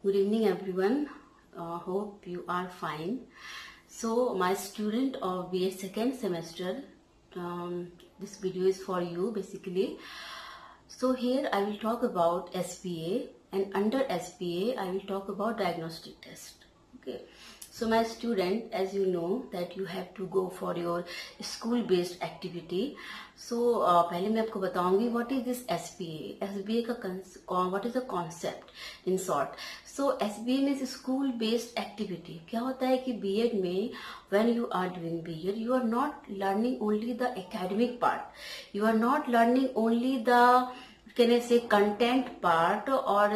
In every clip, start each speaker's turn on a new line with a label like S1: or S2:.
S1: Good evening, everyone. Uh, hope you are fine. So, my student of BA second semester, um, this video is for you basically. So, here I will talk about SPA, and under SPA, I will talk about diagnostic test. Okay. So my student, as you know that you have to go for your school based activity. So uh, पहले मैं आपको बताऊँगी what is this SBA. SBA का what is the concept in short. So S B M school based activity क्या होता है कि B Ed में when you are doing B Ed you are not learning only the academic part you are not learning only the can say content part और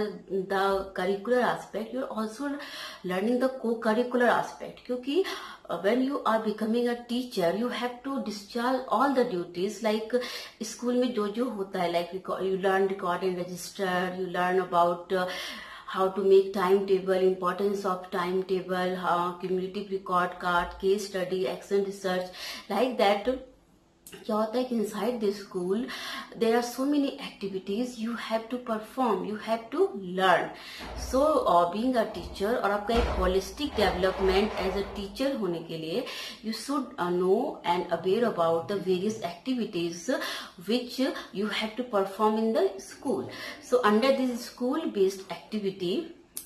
S1: the curricular aspect you are also learning the co curricular aspect क्योंकि when you are becoming a teacher you have to discharge all the duties like school में जो जो होता है like you learn record and register you learn about how to make timetable, importance of timetable, how cumulative record card, case study, action research, like that क्या होता है कि inside the school there are so many activities you have to perform you have to learn so being a teacher और आपका एक holistic development as a teacher होने के लिए you should know and aware about the various activities which you have to perform in the school so under this school based activity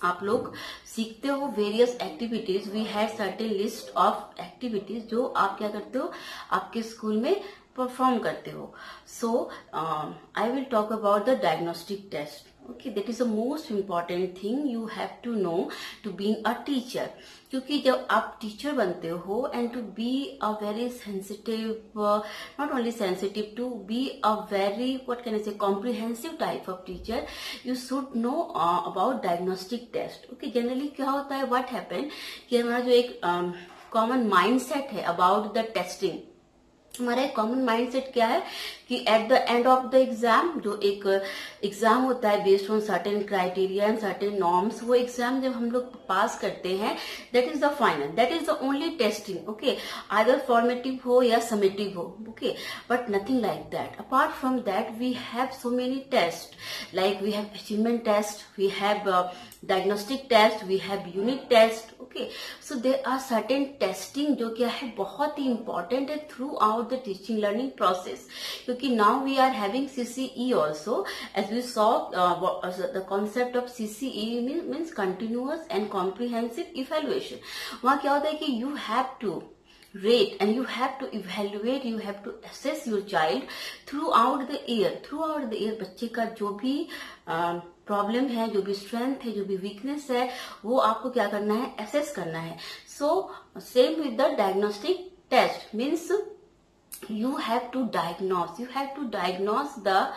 S1: आप लोग सीखते हो various activities we have certain list of activities जो आप क्या करते हो, आपके स्कूल में परफॉर्म करते हो. So I will talk about the diagnostic test okay that is the most important thing you have to know to being a teacher क्योंकि जब आप टीचर बनते हो and to be a very sensitive not only sensitive to be a very what can say comprehensive type of teacher you should know about diagnostic test okay generally क्या होता है what happen कि हमारा जो एक common mind set है about the testing हमारा एक कॉमन माइंडसेट क्या है कि at the end of the exam जो एक एग्ज़ाम होता है based on certain criteria and certain norms वो एग्ज़ाम जब हम लोग पास करते हैं that is the final that is the only testing okay other formative हो या समेटिव हो okay but nothing like that apart from that we have so many test like we have achievement test we have diagnostic test we have unit test okay so there are certain testing जो क्या है, बहुत ही important है throughout the teaching learning process क्योंकि now we are having CCE also as we saw the concept of CCE means continuous and comprehensive evaluation वहाँ क्या होता है कि you have to rate and you have to evaluate, you have to assess your child throughout the year. Throughout the year, बच्चे का जो भी problem है, जो भी स्ट्रेंथ है, जो भी वीकनेस है, वो आपको क्या करना है? एसेस करना है. So same with the diagnostic test means you have to diagnose. You have to diagnose the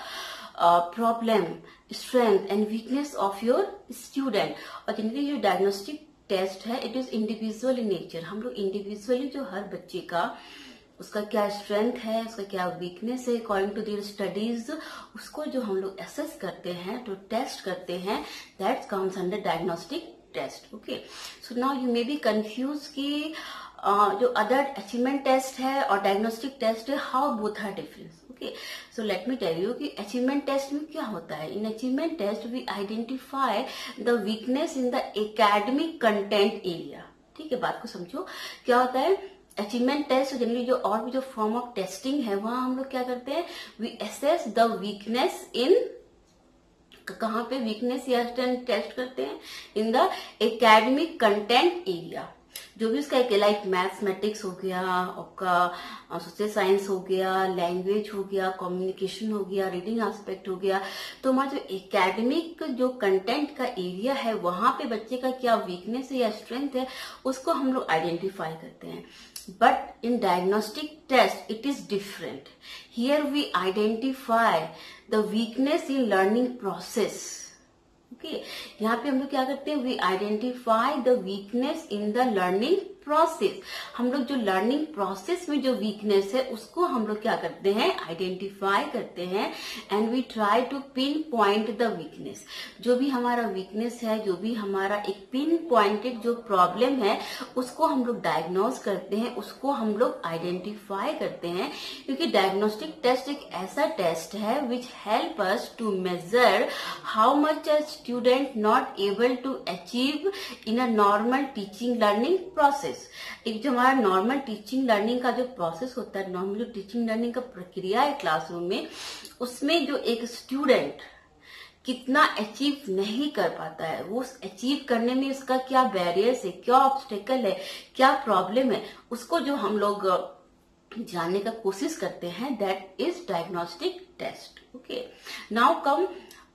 S1: uh, problem strength and weakness of your student. और जनरली जो डायग्नोस्टिक टेस्ट है it is individual in nature हम लोग individually जो हर बच्चे का उसका क्या स्ट्रेंथ है उसका क्या वीकनेस है अकॉर्डिंग टू दियर स्टडीज़ उसको जो हम लोग एसेस करते हैं तो टेस्ट करते हैं that comes under diagnostic test okay so now you may be confuse की जो अदर अचीवमेंट टेस्ट है और डायग्नोस्टिक टेस्ट है how both are difference okay so let me tell you कि अचीवमेंट टेस्ट में क्या होता है? In achievement test we identify the weakness in the academic content area ठीक है? बात को समझो। क्या होता है? अचीवमेंट टेस्ट जनरली जो और भी जो फॉर्म ऑफ़ टेस्टिंग है, वहाँ हम लोग क्या करते हैं? We assess the weakness in कहाँ पे वीकनेस या टेस्ट करते हैं? In the academic content area जो भी उसका एक लाइक मैथमेटिक्स हो गया, आपका सोशल साइंस हो गया लैंग्वेज हो गया कम्युनिकेशन हो गया रीडिंग एस्पेक्ट हो गया तो हमारा जो एकेडमिक जो कंटेंट का एरिया है, वहाँ पे बच्चे का क्या वीकनेस है या स्ट्रेंथ है, उसको हम लोग आइडेंटिफाई करते हैं। But in diagnostic test it is different here we identify the weakness in learning process okay यहाँ पे हम लोग क्या करते हैं? We identify the weakness in the learning process हम लोग जो लर्निंग प्रोसेस में जो वीकनेस है, उसको हम लोग क्या करते हैं? आइडेंटिफाई करते हैं and we try to pin point the weakness जो भी हमारा वीकनेस है, जो भी हमारा एक पिन पॉइंटेड जो प्रॉब्लम है, उसको हम लोग डायग्नोज करते हैं, उसको हम लोग आइडेंटिफाई करते हैं। क्योंकि डायग्नोस्टिक टेस्ट एक ऐसा टेस्ट है which help us to measure how much a student not able to achieve in a normal teaching learning process एक जो हमारा नॉर्मल टीचिंग लर्निंग का जो प्रोसेस होता है नॉर्मल जो टीचिंग लर्निंग का प्रक्रिया है क्लासरूम में, उसमें जो एक स्टूडेंट कितना अचीव नहीं कर पाता है, वो अचीव करने में उसका क्या बैरियर्स है, क्या ऑब्स्टेकल है, क्या प्रॉब्लम है, उसको जो हम लोग जानने का कोशिश करते हैं that is diagnostic test okay now come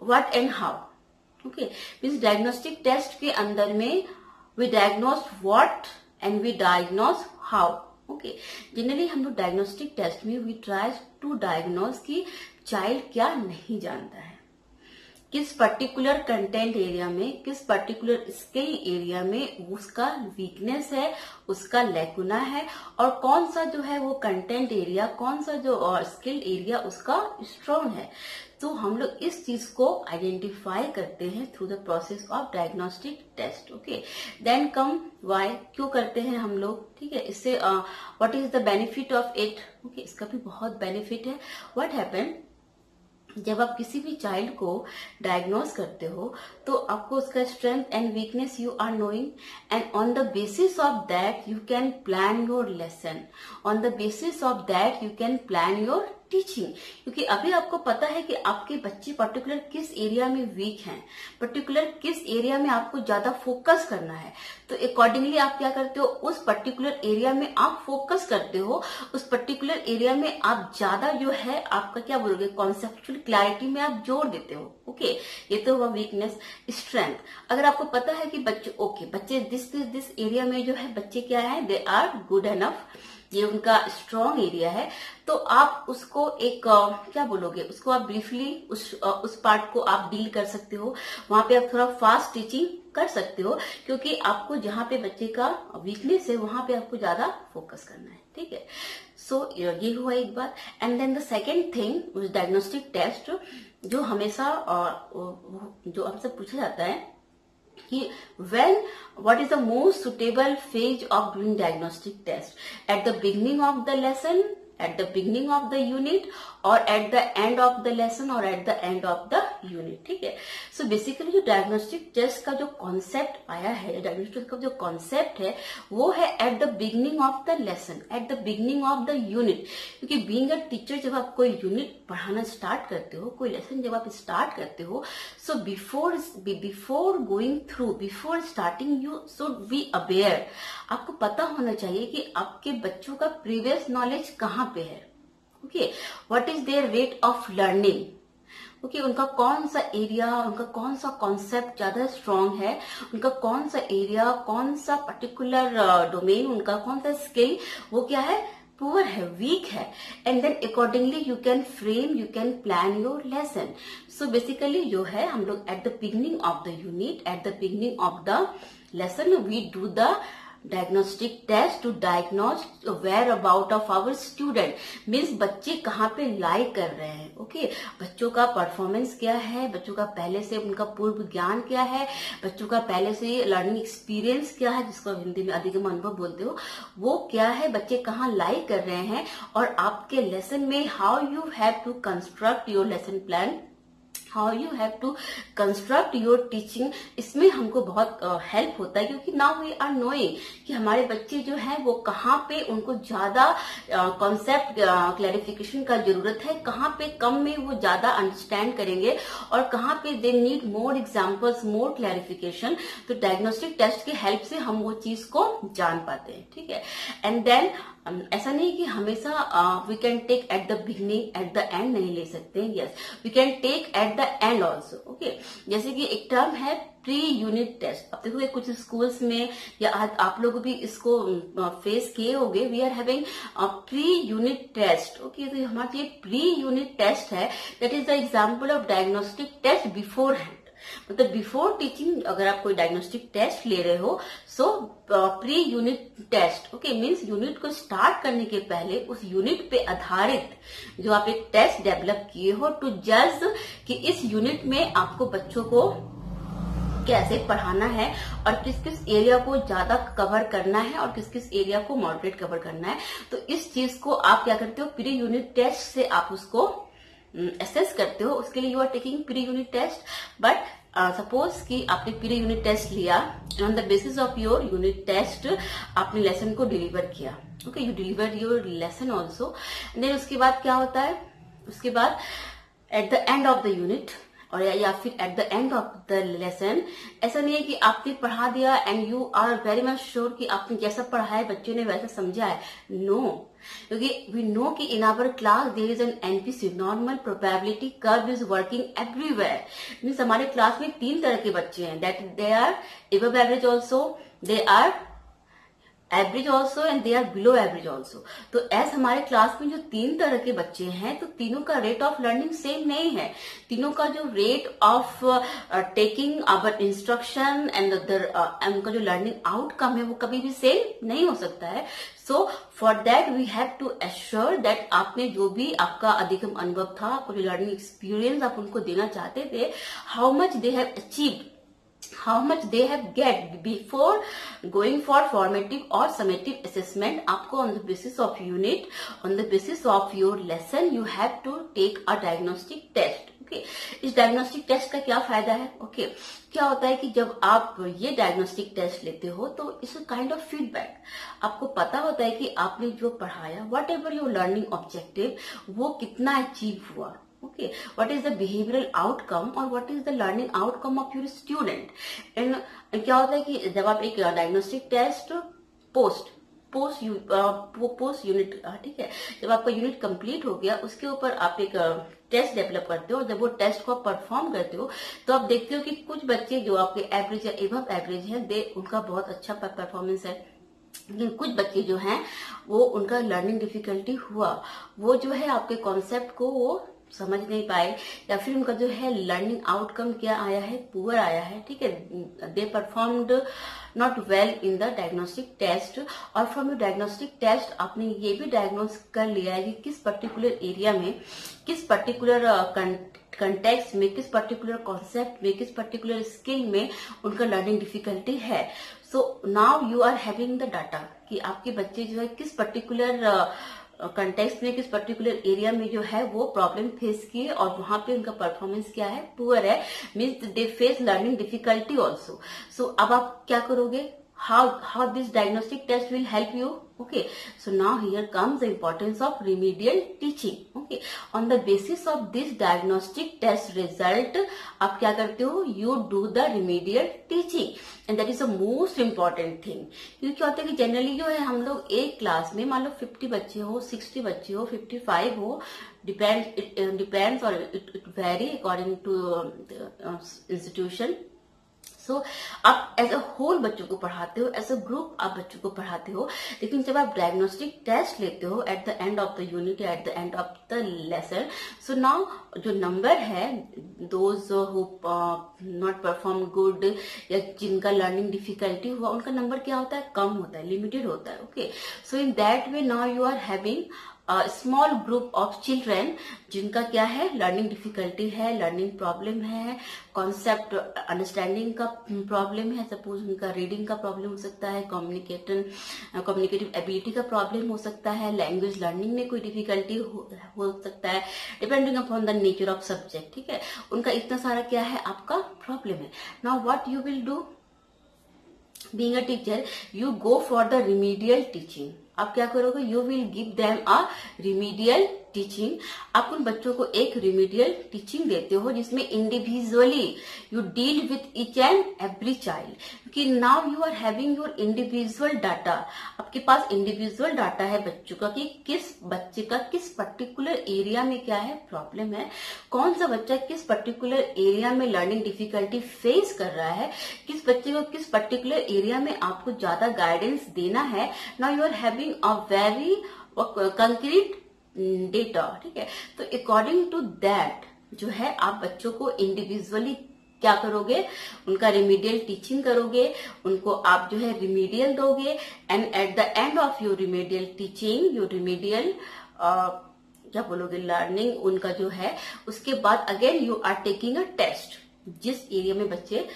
S1: what and how okay means diagnostic test के अंदर में we diagnose what and we diagnose how okay generally हम लोग डायग्नोस्टिक टेस्ट में वी ट्राई टू डायग्नोज की चाइल्ड क्या नहीं जानता है। किस पर्टिकुलर कंटेंट एरिया में, किस पर्टिकुलर स्किल एरिया में उसका वीकनेस है, उसका लेकुना है, और कौन सा जो है वो कंटेंट एरिया कौन सा जो स्किल एरिया उसका स्ट्रॉन्ग है। तो हम लोग इस चीज़ को आइडेंटिफाई करते हैं through the process of diagnostic test okay then come why क्यों करते हैं हम लोग? ठीक है, इससे what is the benefit of it okay इसका भी बहुत बेनिफिट है। व्हाट हैपन जब आप किसी भी चाइल्ड को डायग्नोज करते हो तो आपको उसका strength and weakness you are knowing and on the basis of that you can plan your lesson on the basis of that you can plan your teaching क्योंकि अभी आपको पता है कि आपके बच्चे पर्टिकुलर किस एरिया में वीक हैं पर्टिकुलर किस एरिया में आपको ज़्यादा फोकस करना है। तो अकॉर्डिंगली आप क्या करते हो, उस पर्टिकुलर एरिया में आप फोकस करते हो, उस पर्टिकुलर एरिया में आप ज़्यादा जो है, आपका क्या बोलोगे कॉन्सेप्चुअल क्लैरिटी में आप ज़ोर देते हो ओके ये तो हुआ वीकनेस स्ट्रेंथ अगर आपको पता है कि बच्चे ओके बच्चे दिस दिस एरिया में जो है, बच्चे क्या है दे आर गुड एनफ ये उनका स्ट्रॉन्ग एरिया है। तो आप उसको एक क्या बोलोगे? उसको आप ब्रीफली उस उस पार्ट को आप डील कर सकते हो। वहाँ पे आप थोड़ा फास्ट टीचिंग कर सकते हो क्योंकि आपको जहाँ पे बच्चे का वीकनेस है वहाँ पे आपको ज़्यादा फोकस करना है। ठीक है? सो so, ये हुआ एक बात and then the second thing diagnostic test जो हमेशा जो हमसे पूछा जाता है कि when what is the most suitable phase of doing diagnostic test? At the beginning of the lesson at the beginning of the unit और at the end of the lesson और at the end of the unit ठीक है? So basically जो diagnostic test का जो concept आया है diagnostic का जो कॉन्सेप्ट है, वो है at the beginning of the lesson at the beginning of the unit क्योंकि बींग अ टीचर जब आप कोई यूनिट पढ़ाना स्टार्ट करते हो, कोई लेसन जब आप स्टार्ट करते हो so before before going through before starting you should be aware आपको पता होना चाहिए कि आपके बच्चों का प्रीवियस नॉलेज कहाँ पे है? Okay what is their rate of learning okay उनका कौन सा एरिया उनका कौन सा कॉन्सेप्ट ज़्यादा स्ट्रांग है? उनका कौन सा एरिया कौन सा पर्टिकुलर डोमेन uh, उनका कौन सा स्किल वो क्या है? पुअर है वीक है. And then accordingly you can frame you can plan your lesson so basically जो है हम लोग at the beginning of the unit at the beginning of the lesson we do the diagnostic test to diagnose where about of our student means बच्चे कहाँ पे lie कर रहे हैं? Okay okay? बच्चों का परफॉर्मेंस क्या है? बच्चों का पहले से उनका पूर्व ज्ञान क्या है? बच्चों का पहले से लर्निंग एक्सपीरियंस क्या है, जिसको हिंदी में अधिगम अनुभव बोलते हो, वो क्या है? बच्चे कहाँ लाई कर रहे हैं? और आपके लेसन में how you have to construct your lesson plan how you have to construct your teaching इसमें हमको बहुत हेल्प uh, होता है क्योंकि नाउ वी आर नोइंग कि हमारे बच्चे जो है वो कहाँ पे उनको ज़्यादा कॉन्सेप्ट क्लैरिफिकेशन का ज़रूरत है कहाँ पे कम में वो ज़्यादा अंडरस्टैंड करेंगे और कहाँ पे they need more examples more clarification तो डायग्नोस्टिक टेस्ट के हेल्प से हम वो चीज़ को जान पाते हैं ठीक है? एंड देन ऐसा नहीं कि हमेशा we can take at the beginning at the end नहीं ले सकते yes we can take at the end also okay जैसे कि एक टर्म है प्री यूनिट टेस्ट अब देखो कुछ स्कूल्स में, या आप लोग भी इसको फेस किए होंगे we are having pre unit test okay तो हमारे प्री यूनिट टेस्ट है. That is the example of diagnostic test beforehand मतलब बिफोर टीचिंग अगर आप कोई डायग्नोस्टिक टेस्ट ले रहे हो so pre unit test okay means unit को स्टार्ट करने के पहले उस यूनिट पे आधारित जो आप एक टेस्ट डेवलप किए हो टू जज कि इस यूनिट में आपको बच्चों को कैसे पढ़ाना है और किस किस एरिया को ज़्यादा कवर करना है और किस किस एरिया को मॉडरेट कवर करना है। तो इस चीज़ को आप क्या करते हो प्री यूनिट टेस्ट से आप उसको एसेस mm, करते हो उसके लिए you are taking pre unit test but suppose कि आपने प्री यूनिट टेस्ट लिया on the basis of your unit test आपने लेसन को डिलीवर किया okay you deliver your lesson also then उसके बाद क्या होता है उसके बाद at the end of the unit और या, या फिर at the end of the lesson ऐसा नहीं है कि आपने पढ़ा दिया and you are very much sure कि आपने जैसा पढ़ा है बच्चों ने वैसा समझा है नो no. क्योंकि वी नो कि in our class there is an NPC normal probability curve is working everywhere means हमारे क्लास में तीन तरह के बच्चे हैं. That they are above average also they are average also and they are below average also तो as हमारे class में जो तीन तरह के बच्चे हैं तो तीनों का रेट ऑफ़ लर्निंग सेम नहीं है. तीनों का जो rate of taking our instruction and उनका जो लर्निंग आउटकम है, वो कभी भी सेम नहीं हो सकता है. So for that we have to assure that आपने जो भी आपका अधिकम अनुभव था जो लर्निंग एक्सपीरियंस आप उनको देना चाहते थे how much they have achieved how much they have get before going for formative or summative assessment आपको on the basis of unit on the basis of your lesson you have to take a diagnostic test okay okay. इस diagnostic test का क्या फ़ायदा है okay okay. क्या होता है कि जब आप ये डायग्नोस्टिक टेस्ट लेते हो तो इट्स काइंड ऑफ़ फीडबैक आपको पता होता है कि आपने जो पढ़ाया whatever your learning objective वो कितना अचीव हुआ okay, what is the behavioral outcome or what is the learning outcome of your student? And क्या होता है कि जब आप एक diagnostic test post post post unit ठीक है? जब आपका यूनिट कंप्लीट हो गया, उसके ऊपर आप एक टेस्ट डेवलप करते हो और जब वो टेस्ट को आप परफॉर्म करते हो तो आप देखते हो कि कुछ बच्चे जो आपके एवरेज या एवब एवरेज है दे उनका बहुत अच्छा परफॉर्मेंस है। लेकिन कुछ बच्चे जो हैं, वो उनका लर्निंग डिफिकल्टी हुआ। वो जो है आपके कॉन्सेप्ट को वो समझ नहीं पाए या फिर उनका जो है लर्निंग आउटकम क्या आया है पुअर आया है ठीक है? They performed not well in the diagnostic test और फ्रॉम द डायग्नोस्टिक टेस्ट आपने ये भी डायग्नोस कर लिया है कि किस पर्टिकुलर एरिया में किस पर्टिकुलर कंटेक्स में किस पर्टिकुलर कॉन्सेप्ट में किस पर्टिकुलर स्किल में उनका लर्निंग डिफिकल्टी है। So now you are having the data कि आपके बच्चे जो है किस पर्टिकुलर uh, कंटेक्स्ट में किस पर्टिकुलर एरिया में जो है वो प्रॉब्लम फेस किए और वहाँ पे उनका परफॉर्मेंस क्या है? पुअर है। Means they face learning difficulty also so अब आप क्या करोगे? How how this diagnostic test will help you okay so now here comes the importance of remedial teaching okay on the basis of this diagnostic test result आप क्या करते हो you do the remedial teaching and that is the most important thing क्योंकि क्या होता है कि generally जो है हम लोग एक क्लास में मान लो 50 बच्चे हो 60 बच्चे हो 55 हो depends it uh, depends or it, it vary according to uh, institution so आप एज अ होल बच्चों को पढ़ाते हो एज अ ग्रुप आप बच्चों को पढ़ाते हो, लेकिन जब आप डायग्नोस्टिक टेस्ट लेते हो at the end of the unit at the end of the lesson so now जो नंबर है those who not perform good या जिनका लर्निंग डिफिकल्टी हुआ, उनका नंबर क्या होता है? कम होता है लिमिटेड होता है okay so in that way now you are having small group of children जिनका क्या है लर्निंग डिफिकल्टी है लर्निंग प्रॉब्लम है कॉन्सेप्ट अंडरस्टैंडिंग का प्रॉब्लम है सपोज़ उनका रीडिंग का प्रॉब्लम हो सकता है कम्युनिकेटन कम्युनिकेटिव एबिलिटी का प्रॉब्लम हो सकता है लैंग्वेज लर्निंग में कोई डिफिकल्टी हो, हो सकता है depending upon the nature of subject ठीक है? उनका इतना सारा क्या है आपका प्रॉब्लम है। Now what you will do being a teacher you go for the remedial teaching आप क्या करोगे? You will give them a remedial teaching आप उन बच्चों को एक रिमीडियल टीचिंग देते हो जिसमें individually you deal with each and every child कि now you are having your individual data आपके पास इंडिविजुअल डाटा है बच्चों का कि किस बच्चे का किस पर्टिकुलर एरिया में क्या है प्रॉब्लम है। कौन सा बच्चा किस पर्टिकुलर एरिया में लर्निंग डिफिकल्टी फेस कर रहा है। किस बच्चे को किस पर्टिकुलर एरिया में आपको ज़्यादा गाइडेंस देना है। Now you are having a very concrete data ठीक है? तो अकॉर्डिंग टू दैट जो है, आप बच्चों को इंडिविजुअली क्या करोगे? उनका रिमीडियल टीचिंग करोगे, उनको आप जो है रिमीडियल दोगे and at the end of your remedial teaching your remedial क्या बोलोगे लर्निंग उनका जो है, उसके बाद again you are taking a test जिस एरिया में बच्चे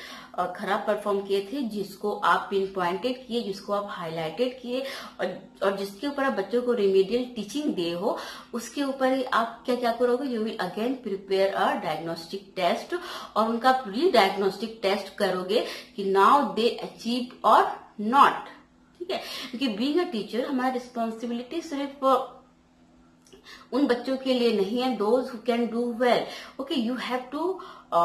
S1: खराब परफॉर्म किए थे जिसको आप पिन पॉइंटेड किए जिसको आप हाईलाइटेड किए और, और जिसके ऊपर आप बच्चों को रिमीडियल टीचिंग दे हो उसके ऊपर आप क्या क्या करोगे? You will again prepare a diagnostic test और उनका प्री डायग्नोस्टिक टेस्ट करोगे कि नाउ दे अचीव और नॉट ठीक है? क्योंकि बींग अ टीचर हमारा रिस्पॉन्सिबिलिटी सिर्फ़ उन बच्चों के लिए नहीं है those who can do well okay you have to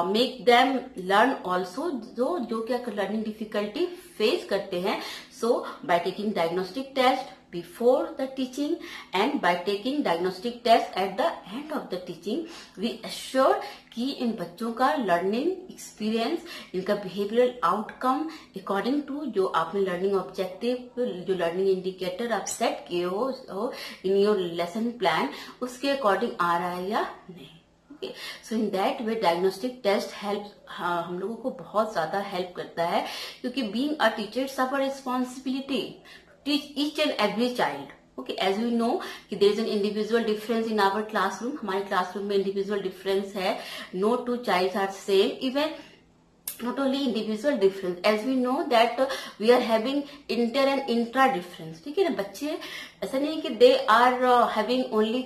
S1: make them learn also जो जो क्या लर्निंग डिफिकल्टी फेस करते हैं. So by taking diagnostic test before the teaching and by taking diagnostic test at the end of the teaching, we assure कि इन बच्चों का learning experience इनका बिहेवियरल आउटकम अकॉर्डिंग टू जो आपने लर्निंग ऑब्जेक्टिव जो लर्निंग इंडिकेटर आप set किए हो इन योर लेसन प्लान उसके अकॉर्डिंग आ रहा है या नहीं so in that way diagnostic test help हम लोगों को बहुत ज़्यादा हेल्प करता है, क्योंकि बीइंग अ टीचर सब responsibility teach each and every child okay as you know कि there is an individual difference in our classroom हमारे क्लासरूम में इंडिविजुअल डिफरेंस है. No two child are same even not only individual difference as we know that uh, we are having inter and intra difference. ठीक है ना बच्चे ऐसा नहीं कि they are having only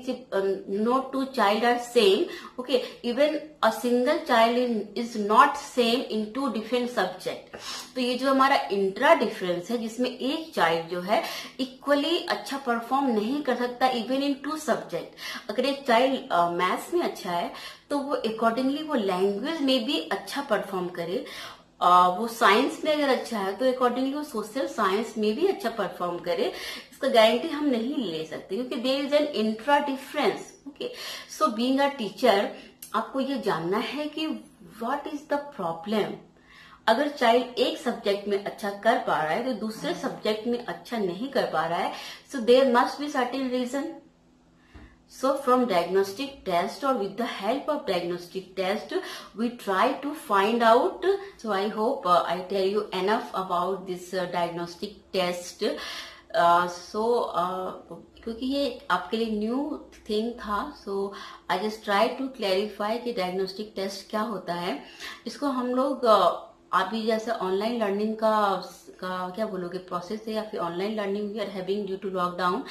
S1: no two child are same okay even a single child is not same in two different subject तो ये जो हमारा इंट्रा डिफरेंस है जिसमें एक चाइल्ड जो है इक्वली अच्छा परफॉर्म नहीं कर सकता इवन इन टू सब्जेक्ट अगर एक चाइल्ड मैथ्स में अच्छा है तो वो अकॉर्डिंगली वो लैंग्वेज में भी अच्छा परफॉर्म करे। आ, वो साइंस में अगर अच्छा है तो अकॉर्डिंगली वो सोशल साइंस में भी अच्छा परफॉर्म करे। इसका गारंटी हम नहीं ले सकते क्योंकि there is an intra difference okay so being a teacher आपको ये जानना है कि वॉट इज़ द प्रॉब्लम अगर चाइल्ड एक सब्जेक्ट में अच्छा कर पा रहा है तो दूसरे सब्जेक्ट में अच्छा नहीं कर पा रहा है so there must be certain reason So from diagnostic test or with the help of diagnostic test, we try to find out. So I hope uh, I tell you enough about this uh, diagnostic test. Uh, uh, क्योंकि ये आपके लिए new thing था so I just try to clarify कि diagnostic test क्या होता है इसको हम लोग अभी जैसे ऑनलाइन लर्निंग का का क्या बोलोगे प्रोसेस है या फिर online learning we are having due to lockdown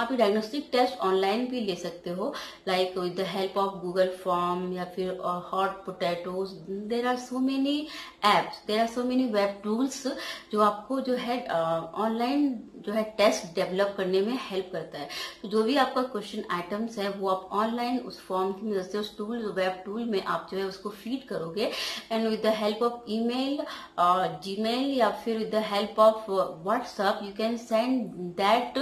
S1: आप डायग्नोस्टिक टेस्ट ऑनलाइन भी ले सकते हो like with the help of Google form या फिर hot potatoes there are so many apps there are so many web tools जो आपको जो है ऑनलाइन uh, जो है टेस्ट डेवलप करने में हेल्प करता है। तो जो भी आपका क्वेश्चन आइटम्स है वो आप ऑनलाइन उस फॉर्म की मदद से उस टूल वेब टूल में आप जो है उसको फ़ीड करोगे। And with the help of email Gmail या फिर with the help of uh, you can send that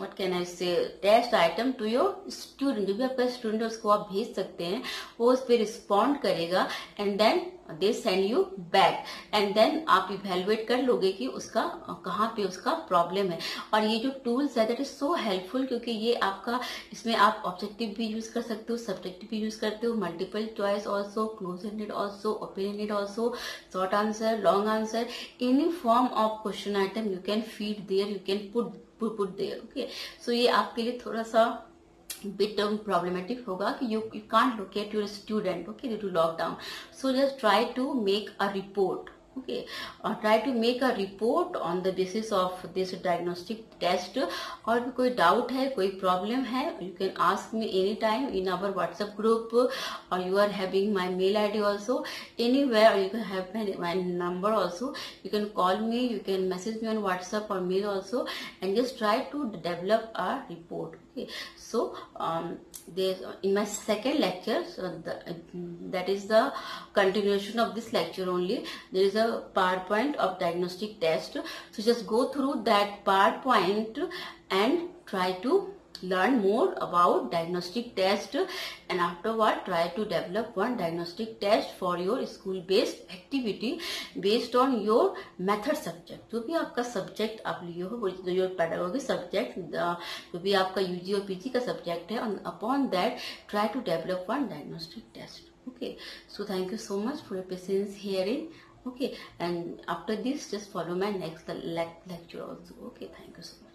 S1: what can I say test item to your student जो भी आपका स्टूडेंट है उसको आप भेज सकते हैं वो उस पर रिस्पॉन्ड करेगा। And then they send you back and then आप इवेलुएट कर लोगे कि उसका, कहाँ पे उसका प्रॉब्लम है। और ये जो टूल्स है दैट इज़ सो हेल्पफुल क्योंकि ये आपका, इसमें आप ऑब्जेक्टिव भी यूज़ कर सकते हो सब्जेक्टिव भी यूज़ करते हो multiple choice also close ended also open ended also short answer long answer any form of question item you can feed there you can put put there okay so ये आपके लिए थोड़ा सा bit um, problematic hoga कि you you can't locate your student okay due to lockdown so just try to make a report okay uh, try to make a report on the basis of this diagnostic test और भी कोई doubt है कोई problem है you can ask me any time in our WhatsApp group और you are having my mail ID also anywhere or you can have my, my number also you can call me you can message me on whatsapp or mail also and just try to develop a report okay. So um, in my second lecture so the, that is the continuation of this lecture only there is a powerpoint of diagnostic test. So just go through that powerpoint and try to learn more about diagnostic test and afterward try to develop one diagnostic test for your school based activity based on your method subject जो भी आपका subject आप लिए हो your pedagogy subject जो भी आपका UG और PG का subject है and upon that try to develop one diagnostic test okay so thank you so much for your patience hearing okay and after this just follow my next lecture also okay thank you so much